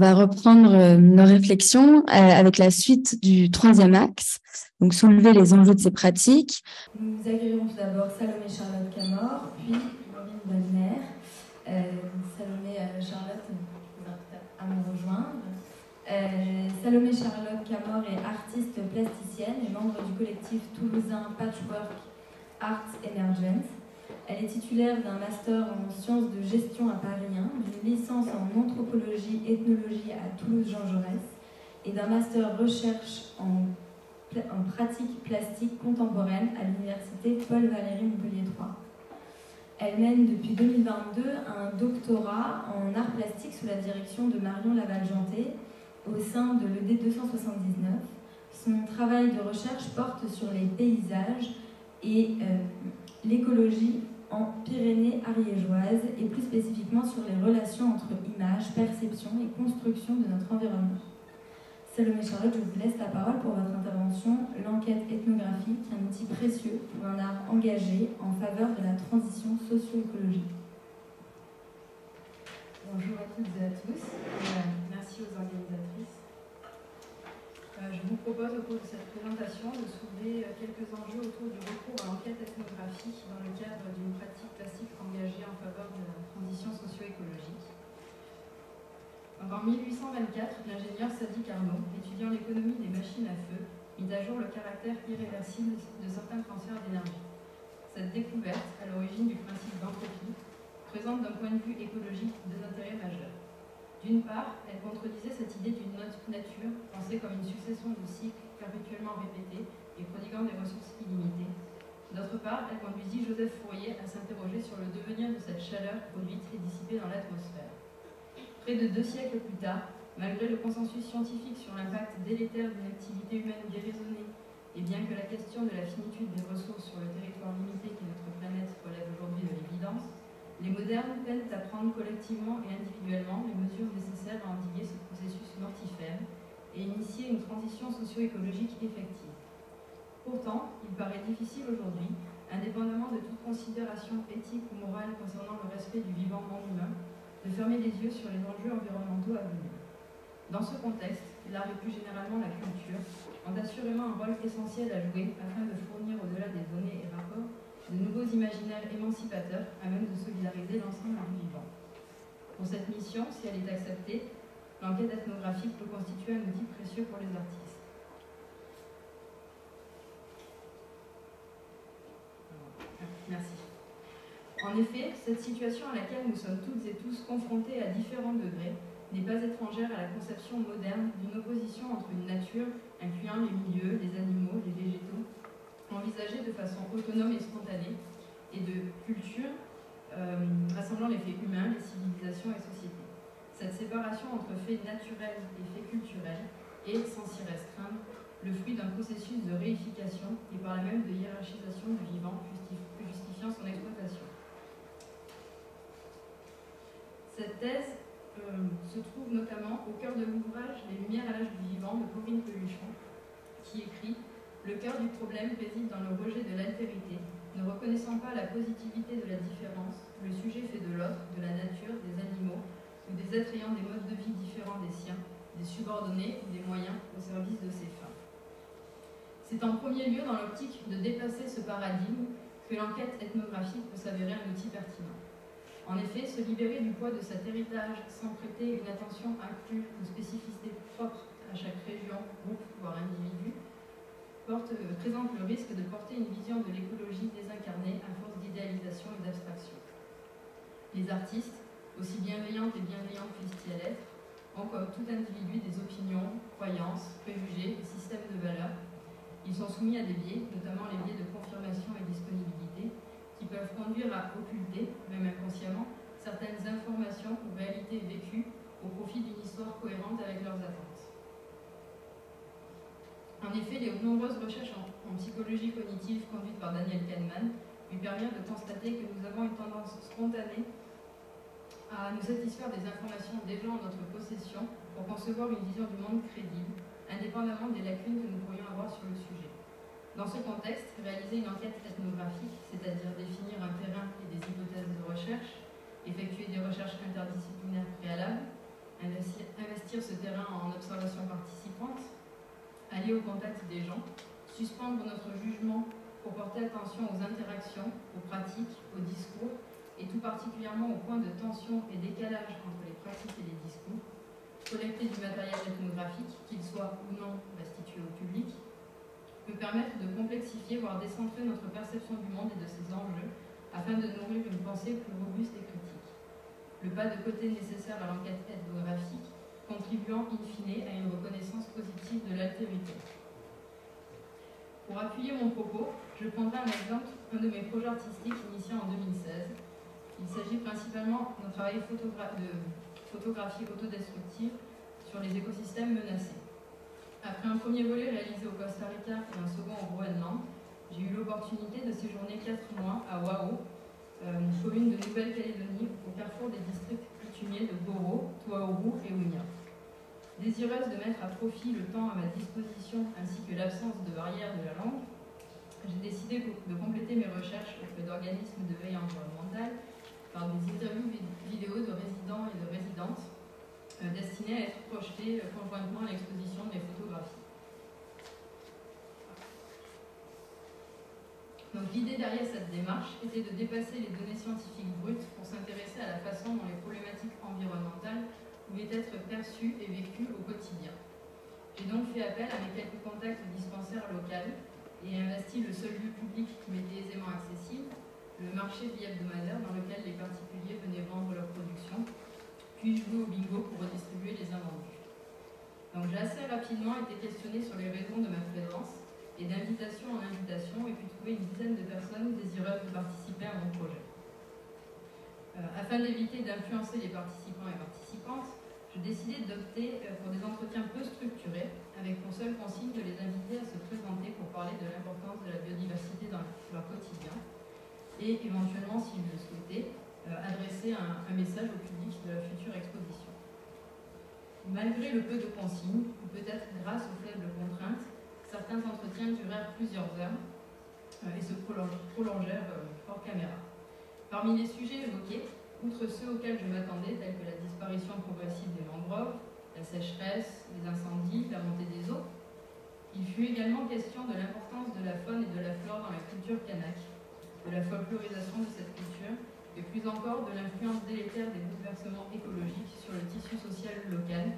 va reprendre euh, nos réflexions avec la suite du troisième axe, donc soulever les enjeux de ces pratiques. Nous accueillons tout d'abord Salomé Charlotte Camor, puis Maureen Bonner. Salomé Charlotte à me rejoindre. Salomé Charlotte Camor est artiste plasticienne et membre du collectif toulousain Patchwork Arts Emergence. Elle est titulaire d'un master en sciences de gestion à Paris 1, d'une licence en anthropologie ethnologie à Toulouse Jean Jaurès et d'un master recherche en, en pratique plastique contemporaine à l'université Paul Valéry Montpellier 3. Elle mène depuis 2022 un doctorat en art plastique sous la direction de Marion Laval-Janté au sein de l'ED 279. Son travail de recherche porte sur les paysages et euh, l'écologie en Pyrénées ariégeoises et plus spécifiquement sur les relations entre images, perception et construction de notre environnement. Salomé Charlotte, je vous laisse la parole pour votre intervention. L'enquête ethnographique, un outil précieux pour un art engagé en faveur de la transition socio-écologique. Bonjour à toutes et à tous. Euh, merci aux organisatrices. Euh, je vous propose au cours de cette présentation de soulever euh, quelques enjeux autour du recours à l'enquête ethnographique dans le cadre d'une pratique classique engagée en faveur de la transition socio-écologique. En 1824, l'ingénieur Sadi Carnot, étudiant l'économie des machines à feu, mit à jour le caractère irréversible de certains transferts d'énergie. Cette découverte, à l'origine du principe d'entropie, présente d'un point de vue écologique des intérêts majeurs. D'une part, elle contredisait cette idée d'une nature pensée comme une succession de cycles perpétuellement répétés et prodiguant des ressources illimitées. D'autre part, elle conduisit Joseph Fourier à s'interroger sur le devenir de cette chaleur produite et dissipée dans l'atmosphère. Près de deux siècles plus tard, malgré le consensus scientifique sur l'impact délétère d'une activité humaine déraisonnée, et bien que la question de la finitude des ressources sur le territoire limité qui notre planète relève aujourd'hui de l'évidence, les modernes peinent à prendre collectivement et individuellement les mesures nécessaires à endiguer ce processus mortifère et initier une transition socio-écologique effective. Pourtant, il paraît difficile aujourd'hui, indépendamment de toute considération éthique ou morale concernant le respect du vivant non humain, de fermer les yeux sur les enjeux environnementaux à venir. Dans ce contexte, l'art et plus généralement la culture ont assurément un rôle essentiel à jouer afin de fournir au-delà des données et de nouveaux imaginaires émancipateurs à même de solidariser l'ensemble du vivant. Pour cette mission, si elle est acceptée, l'enquête ethnographique peut constituer un outil précieux pour les artistes. Merci. En effet, cette situation à laquelle nous sommes toutes et tous confrontés à différents degrés n'est pas étrangère à la conception moderne d'une opposition entre une nature incluant les milieux, les animaux, les végétaux, envisagée de façon autonome et spontanée, et de culture euh, rassemblant les faits humains, les civilisations et sociétés. Cette séparation entre faits naturels et faits culturels est, sans s'y restreindre, le fruit d'un processus de réification et par la même de hiérarchisation du vivant justifiant son exploitation. Cette thèse euh, se trouve notamment au cœur de l'ouvrage Les Lumières à l'âge du vivant de Corinne Peluchon, qui écrit le cœur du problème réside dans le rejet de l'altérité. Ne reconnaissant pas la positivité de la différence, le sujet fait de l'autre, de la nature, des animaux ou des êtres ayant des modes de vie différents des siens, des subordonnés des moyens au service de ses fins. C'est en premier lieu dans l'optique de dépasser ce paradigme que l'enquête ethnographique peut s'avérer un outil pertinent. En effet, se libérer du poids de cet héritage sans prêter une attention accrue aux spécificités propres à chaque région, groupe, voire individu, euh, présente le risque de porter une vision de l'écologie désincarnée à force d'idéalisation et d'abstraction. Les artistes, aussi bienveillantes et bienveillants puissent-ils être, ont comme tout individu des opinions, croyances, préjugés systèmes de valeurs. Ils sont soumis à des biais, notamment les biais de confirmation et disponibilité, qui peuvent conduire à occulter, même inconsciemment, certaines informations ou réalités vécues au profit d'une histoire cohérente avec leurs attentes. En effet, les nombreuses recherches en, psychologie cognitive conduites par Daniel Kahneman lui permirent de constater que nous avons une tendance spontanée à nous satisfaire des informations déjà en notre possession pour concevoir une vision du monde crédible, indépendamment des lacunes que nous pourrions avoir sur le sujet. Dans ce contexte, réaliser une enquête ethnographique, c'est-à-dire définir un terrain et des hypothèses de recherche, effectuer des recherches interdisciplinaires préalables, investir investir ce terrain en observation participante, aller au contact des gens, suspendre notre jugement pour porter attention aux interactions, aux pratiques, aux discours, et tout particulièrement au point de tension et décalage entre les pratiques et les discours, collecter du matériel ethnographique, qu'il soit ou non restitué au public, peut permettre de complexifier, voire décentrer notre perception du monde et de ses enjeux, afin de nourrir une pensée plus robuste et critique. Le pas de côté nécessaire à l'enquête ethnographique, contribuant in fine à une reconnaissance positive de l'altérité. Pour appuyer mon propos, je prendrai un exemple, un de mes projets artistiques initiés en 2016. Il s'agit principalement d'un travail de photographie autodestructive sur les écosystèmes menacés. Après un premier volet réalisé au Costa Rica et un second au Groenland, j'ai eu l'opportunité de séjourner 4 mois à Wao, euh, commune de Nouvelle-Calédonie, au carrefour des districts coutumiers de Goro, Tuaoru et Unia. Désireuse de mettre à profit le temps à ma disposition ainsi que l'absence de barrière de la langue, j'ai décidé de compléter mes recherches auprès d'organismes de veille environnementale par des interviews vidéo de résidents et de résidentes euh, destinées à être projetées euh, conjointement à l'exposition de mes photographies. Donc l'idée derrière cette démarche était de dépasser les données scientifiques brutes pour s'intéresser à la façon dont les problématiques environnementales pouvaient être perçu et vécu au quotidien. J'ai donc fait appel à mes quelques contacts dispensaires local et investi le seul lieu public qui m'était aisément accessible, le marché bi-hebdomadaire dans lequel les particuliers venaient vendre leurs productions, puis jouer au bingo pour redistribuer les invendus. Donc j'ai assez rapidement été questionné sur les raisons de ma présence et d'invitation en invitation et puis trouvé une dizaine de personnes désireuses de participer à mon projet. Euh, afin d'éviter d'influencer les participants et participantes, j'ai décidé d'opter euh, pour des entretiens peu structurés, avec pour seule consigne de les inviter à se présenter pour parler de l'importance de la biodiversité dans leur quotidien, et éventuellement, s'ils le souhaitaient, euh, adresser un, message au public de la future exposition. Malgré le peu de consignes, ou peut-être grâce aux faibles contraintes, certains entretiens durèrent plusieurs heures et se prolongèrent hors caméra. Parmi les sujets évoqués, outre ceux auxquels je m'attendais, tels que la disparition progressive des mangroves, la sécheresse, les incendies, la montée des eaux, il fut également question de l'importance de la faune et de la flore dans la culture kanak, de la folklorisation de cette culture, et plus encore de l'influence délétère des bouleversements écologiques sur le tissu social local,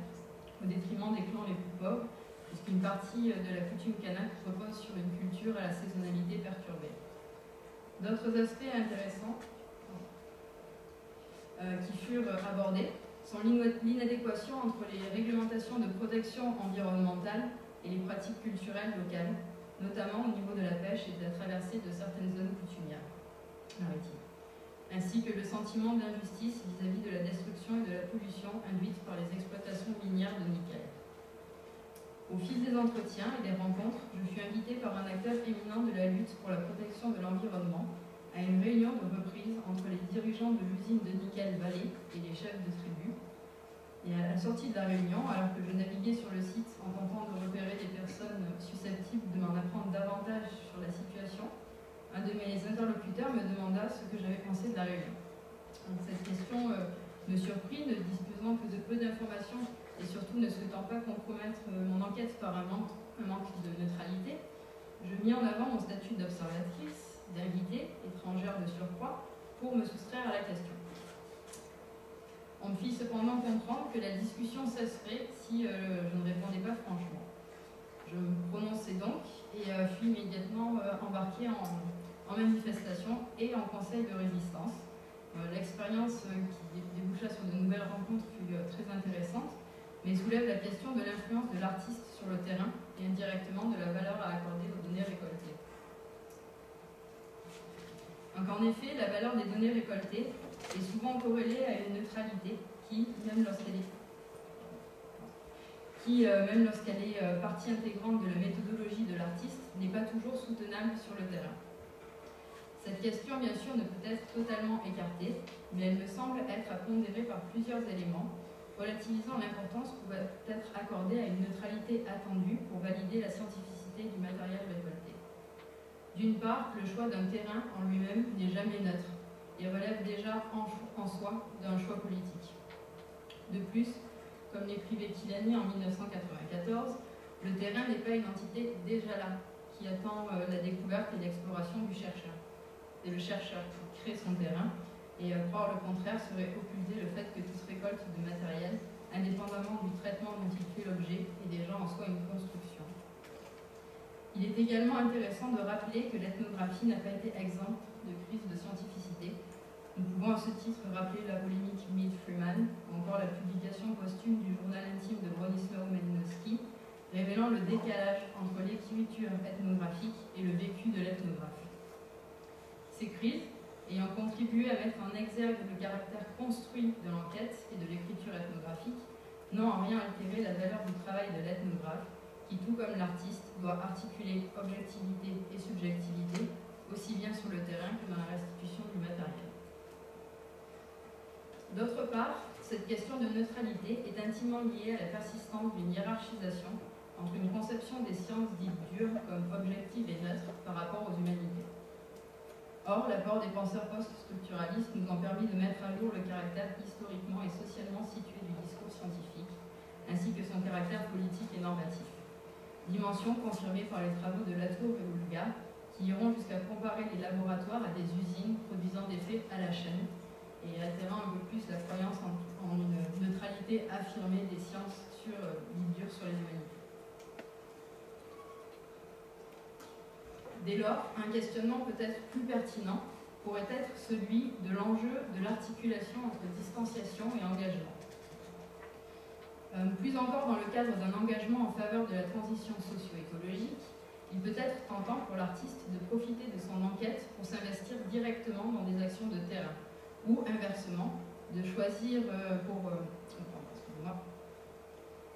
au détriment des clans les plus pauvres, puisqu'une partie de la coutume kanak repose sur une culture à la saisonnalité perturbée. D'autres aspects intéressants qui furent abordés sont l'inadéquation entre les réglementations de protection environnementale et les pratiques culturelles locales, notamment au niveau de la pêche et de la traversée de certaines zones coutumières maritimes, ainsi que le sentiment d'injustice vis-à-vis de la destruction et de la pollution induite par les exploitations minières de nickel. Au fil des entretiens et des rencontres, je fus invité par un acteur éminent de la lutte pour la protection de l'environnement à une réunion de reprise entre les dirigeants de l'usine de Nickel Valley et les chefs de tribu. Et à la sortie de la réunion, alors que je naviguais sur le site en tentant de repérer des personnes susceptibles de m'en apprendre davantage sur la situation, un de mes interlocuteurs me demanda ce que j'avais pensé de la réunion. cette question euh, me surprit, ne disposant que de peu d'informations et surtout ne souhaitant pas compromettre euh, mon enquête par un manque de neutralité, je mis en avant mon statut d'observatrice d'inviter, étrangère de surcroît, pour me soustraire à la question. On me fit cependant comprendre que la discussion cesserait si euh, je ne répondais pas franchement. Je me prononçais donc et euh, fus immédiatement euh, embarqué en, manifestation et en conseil de résistance. L'expérience qui déboucha sur de nouvelles rencontres fut très intéressante, mais soulève la question de l'influence de l'artiste sur le terrain et indirectement de la valeur à accorder aux données récoltées. Donc en effet, la valeur des données récoltées est souvent corrélée à une neutralité qui, même lorsqu'elle est, euh, même lorsqu'elle est euh, partie intégrante de la méthodologie de l'artiste, n'est pas toujours soutenable sur le terrain. Cette question, bien sûr, ne peut être totalement écartée, mais elle me semble être à pondérer par plusieurs éléments, relativisant l'importance qui va être accordée à une neutralité attendue pour valider la scientificité du matériel récolté. D'une part, le choix d'un terrain en lui-même n'est jamais neutre et relève déjà en, soi d'un choix politique. De plus, comme l'écrivait Kilani en 1994, le terrain n'est pas une entité déjà là, qui attend euh, la découverte et l'exploration du chercheur. C'est le chercheur qui crée son terrain, et euh, croire le contraire serait occulter le fait que toute récolte de matériel, indépendamment du traitement dont il fait l'objet, et déjà en soi une construction. Il est également intéressant de rappeler que l'ethnographie n'a pas été exempte de crise de scientificité. Nous pouvons à ce titre rappeler la polémique Mead-Freeman, ou encore la publication posthume du journal intime de Bronislaw Malinowski, révélant le décalage entre l'écriture ethnographique et le vécu de l'ethnographe. Ces crises, ayant contribué à mettre en exergue le caractère construit de l'enquête et de l'écriture ethnographique, n'ont en rien altéré la valeur du travail de l'ethnographe, qui, tout comme l'artiste, doit articuler objectivité et subjectivité, aussi bien sur le terrain que dans la restitution du matériel. D'autre part, cette question de neutralité est intimement liée à la persistance d'une hiérarchisation entre une conception des sciences dites dures comme objectives et neutres par rapport aux humanités. Or, l'apport des penseurs post-structuralistes nous ont permis de mettre à jour le caractère historiquement et socialement situé du discours scientifique, ainsi que son caractère politique et normatif dimension confirmée par les travaux de Latour et Oulga, qui iront jusqu'à comparer les laboratoires à des usines produisant des faits à la chaîne et altérant un peu plus la croyance en, une neutralité affirmée des sciences sur euh, l'idure sur les humanités. Dès lors, un questionnement peut-être plus pertinent pourrait être celui de l'enjeu de l'articulation entre distanciation et engagement. Euh, plus encore dans le cadre d'un engagement en faveur de la transition socio-écologique, il peut être tentant pour l'artiste de profiter de son enquête pour s'investir directement dans des actions de terrain, ou inversement, de choisir, euh,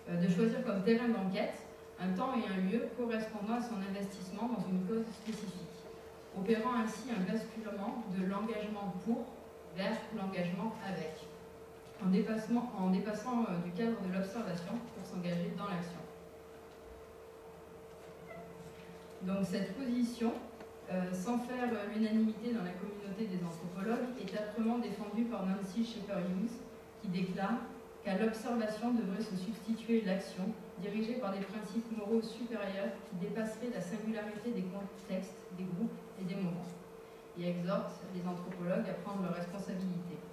euh, de choisir comme terrain d'enquête un temps et un lieu correspondant à son investissement dans une cause spécifique, opérant ainsi un basculement de l'engagement pour vers l'engagement avec en, dépassant euh, du cadre de l'observation pour s'engager dans l'action. Donc cette position, euh, sans faire l'unanimité dans la communauté des anthropologues, est âprement défendue par Nancy Shepherd Hughes, qui déclare qu'à l'observation devrait se substituer l'action, dirigée par des principes moraux supérieurs qui dépasseraient la singularité des contextes, des groupes et des moments, et exhorte les anthropologues à prendre leurs responsabilités.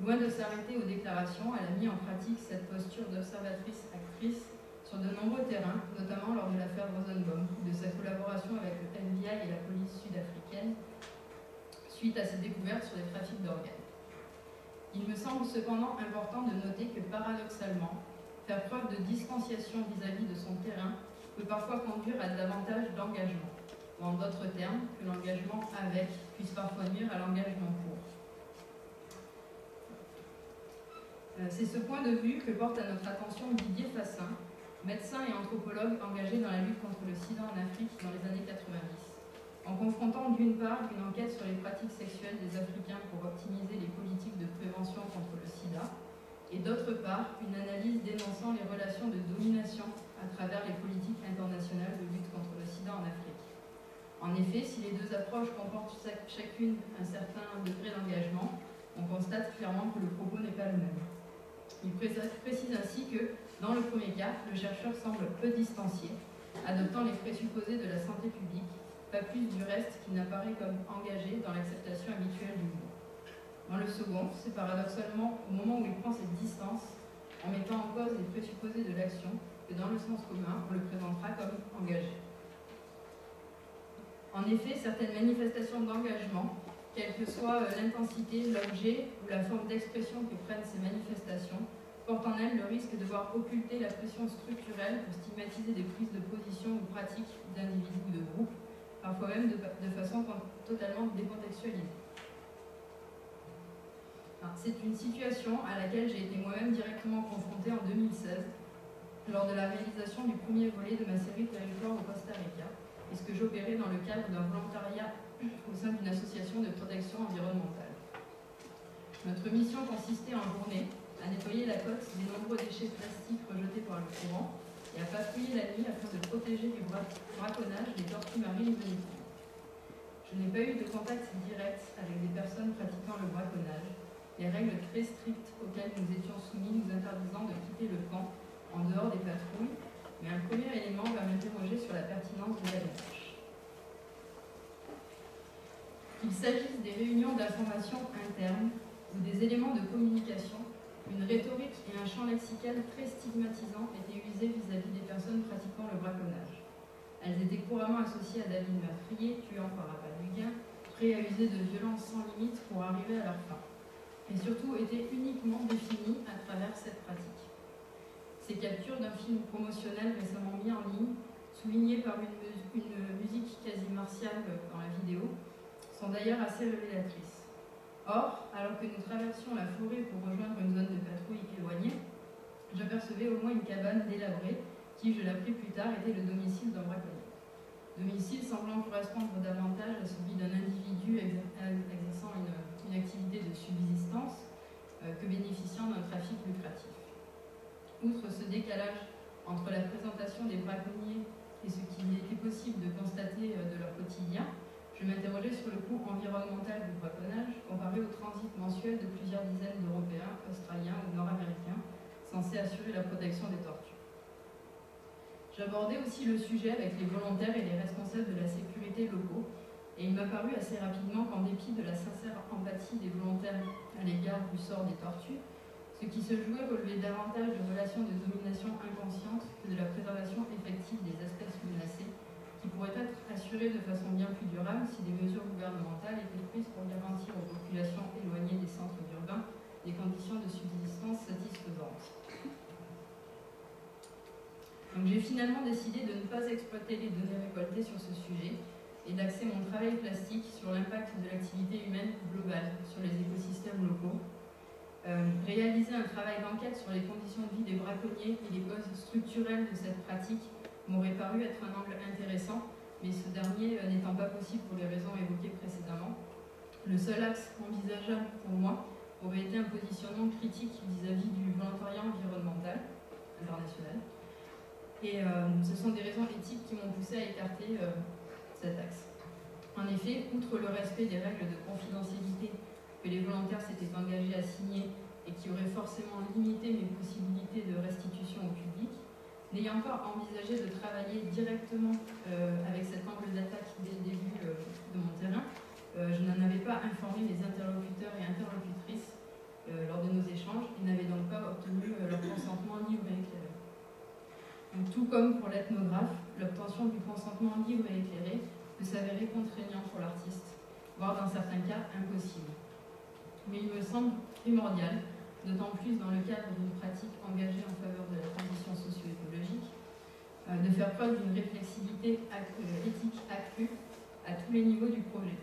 Loin de s'arrêter aux déclarations, elle a mis en pratique cette posture d'observatrice-actrice sur de nombreux terrains, notamment lors de l'affaire Rosenbaum, de sa collaboration avec le FBI et la police sud-africaine, suite à ses découvertes sur les trafics d'organes. Il me semble cependant important de noter que paradoxalement, faire preuve de distanciation vis-à-vis -vis de son terrain peut parfois conduire à davantage d'engagement, ou en d'autres termes, que l'engagement avec puisse parfois nuire à l'engagement. Euh, c'est ce point de vue que porte à notre attention Didier Fassin, médecin et anthropologue engagé dans la lutte contre le sida en Afrique dans les années 90. En confrontant d'une part une enquête sur les pratiques sexuelles des Africains pour optimiser les politiques de prévention contre le sida, et d'autre part une analyse dénonçant les relations de domination à travers les politiques internationales de lutte contre le sida en Afrique. En effet, si les deux approches comportent chacune un certain degré d'engagement, on constate clairement que le propos n'est pas le même. Il précise ainsi que, dans le premier cas, le chercheur semble peu distancié, adoptant les présupposés de la santé publique, pas plus du reste qui n'apparaît comme engagé dans l'acceptation habituelle du mot. Dans le second, c'est paradoxalement au moment où il prend cette distance, en mettant en cause les présupposés de l'action, que dans le sens commun, on le présentera comme engagé. En effet, certaines manifestations d'engagement quelle que soit euh, l'intensité, l'objet ou la forme d'expression que prennent ces manifestations, portent en elles le risque de voir occulter la pression structurelle pour stigmatiser des prises de position ou pratiques d'individus ou de groupes, parfois même de, façon totalement décontextualisée. C'est une situation à laquelle j'ai été moi-même directement confrontée en 2016 lors de la réalisation du premier volet de ma série Territoire au Costa Rica, et ce que j'opérais dans le cadre d'un volontariat au sein d'une association de protection environnementale. Notre mission consistait en journée à nettoyer la côte des nombreux déchets plastiques rejetés par le courant et à patrouiller la nuit afin de protéger du braconnage les tortues marines venimeuses. Je n'ai pas eu de contact direct avec des personnes pratiquant le braconnage, les règles très strictes auxquelles nous étions soumis nous interdisant de quitter le camp en dehors des patrouilles, mais un premier élément va m'interroger sur la pertinence de la. Qu'il s'agisse des réunions d'information internes ou des éléments de communication, une rhétorique et un champ lexical très stigmatisant étaient usés vis-à-vis des personnes pratiquant le braconnage. Elles étaient couramment associées à David Meurtrier, tuant par appât du gain, prêt à user de violence sans limite pour arriver à leur fin, et surtout étaient uniquement définies à travers cette pratique. Ces captures d'un film promotionnel récemment mis en ligne, soulignées par une musique quasi martiale dans la vidéo, sont d'ailleurs assez révélatrices. Or, alors que nous traversions la forêt pour rejoindre une zone de patrouille éloignée, j'apercevais au moins une cabane délabrée qui, je l'appris plus tard, était le domicile d'un braconnier. Domicile semblant correspondre davantage à celui d'un individu exerçant une, activité de subsistance euh, que bénéficiant d'un trafic lucratif. Outre ce décalage entre la présentation des braconniers et ce qu'il était possible de constater euh, de leur quotidien, je m'interrogeais sur le coût environnemental du braconnage comparé au transit mensuel de plusieurs dizaines d'Européens, Australiens ou Nord-Américains censés assurer la protection des tortues. J'abordais aussi le sujet avec les volontaires et les responsables de la sécurité locaux et il m'a paru assez rapidement qu'en dépit de la sincère empathie des volontaires à l'égard du sort des tortues, ce qui se jouait relevait davantage de relations de domination inconsciente que de la préservation effective des espèces menacées qui pourrait être assurée de façon bien plus durable si des mesures gouvernementales étaient prises pour garantir aux populations éloignées des centres urbains des conditions de subsistance satisfaisantes. Donc j'ai finalement décidé de ne pas exploiter les données récoltées sur ce sujet et d'axer mon travail plastique sur l'impact de l'activité humaine globale sur les écosystèmes locaux, euh, réaliser un travail d'enquête sur les conditions de vie des braconniers et les causes structurelles de cette pratique m'aurait paru être un angle intéressant, mais ce dernier euh, n'étant pas possible pour les raisons évoquées précédemment. Le seul axe envisageable pour moi aurait été un positionnement critique vis-à-vis du volontariat environnemental international. Et euh, ce sont des raisons éthiques qui m'ont poussé à écarter euh, cet axe. En effet, outre le respect des règles de confidentialité que les volontaires s'étaient engagés à signer et qui auraient forcément limité mes possibilités de restitution au public, N'ayant pas envisagé de travailler directement euh, avec cet angle d'attaque dès le début euh, de mon terrain, euh, je n'en avais pas informé mes interlocuteurs et interlocutrices lors de nos échanges et n'avais donc pas obtenu leur consentement libre et éclairé. Tout comme pour l'ethnographe, l'obtention du consentement libre et éclairé peut s'avérer contraignant pour l'artiste, voire dans certains cas impossible. Mais il me semble primordial d'autant plus dans le cadre d'une pratique engagée en faveur de la transition de preuve d'une réflexivité euh, éthique accrue à tous les niveaux du projet.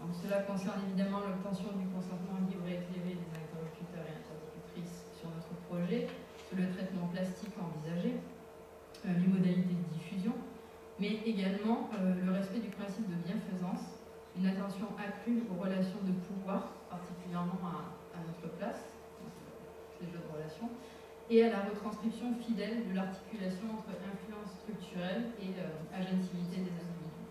Donc, cela concerne évidemment l'obtention du consentement libre et éclairé des interlocuteurs et interlocutrices sur notre projet, sur le traitement plastique envisagé, euh, les modalités de diffusion, mais également le respect du principe de bienfaisance, une attention accrue aux relations de pouvoir, particulièrement à notre place, jeux de relations, et à la retranscription fidèle de l'articulation entre influence structurelle et euh, agentivité des individus.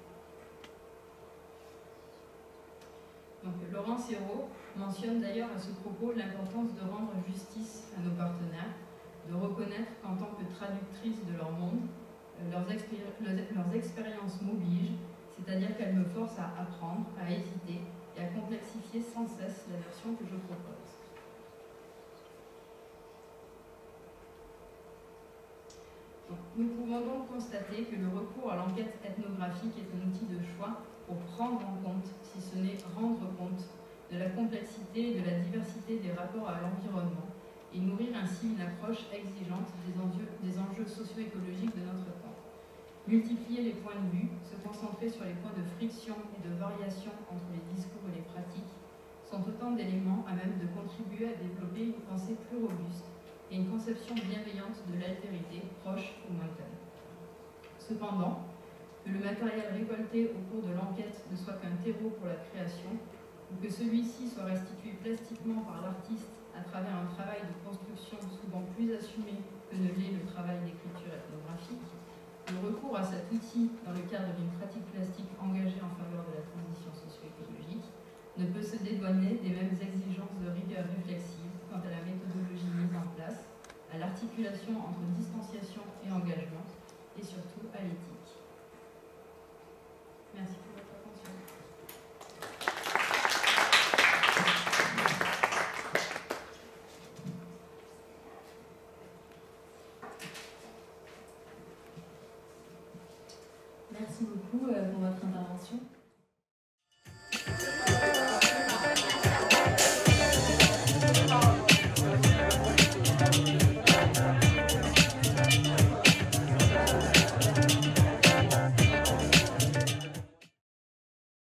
Donc, Laurent Serrault mentionne d'ailleurs à ce propos l'importance de rendre justice à nos partenaires, de reconnaître qu'en tant que traductrices de leur monde, euh, leurs, leurs expériences m'obligent, c'est-à-dire qu'elles me forcent à apprendre, à hésiter et à complexifier sans cesse la version que je propose. Nous pouvons donc constater que le recours à l'enquête ethnographique est un outil de choix pour prendre en compte, si ce n'est rendre compte, de la complexité et de la diversité des rapports à l'environnement et nourrir ainsi une approche exigeante des enjeux, socio-écologiques de notre temps. Multiplier les points de vue, se concentrer sur les points de friction et de variation entre les discours et les pratiques sont autant d'éléments à même de contribuer à développer une pensée plus robuste et une conception bienveillante de l'altérité, proche ou lointaine. Cependant, que le matériel récolté au cours de l'enquête ne soit qu'un terreau pour la création, ou que celui-ci soit restitué plastiquement par l'artiste à travers un travail de construction souvent plus assumé que ne l'est le travail d'écriture ethnographique, le recours à cet outil dans le cadre d'une pratique plastique engagée en faveur de la transition socio-écologique ne peut se dédouaner des mêmes exigences de rigueur réflexive quant à la méthodologie mise en entre distanciation et engagement, et surtout à l'éthique.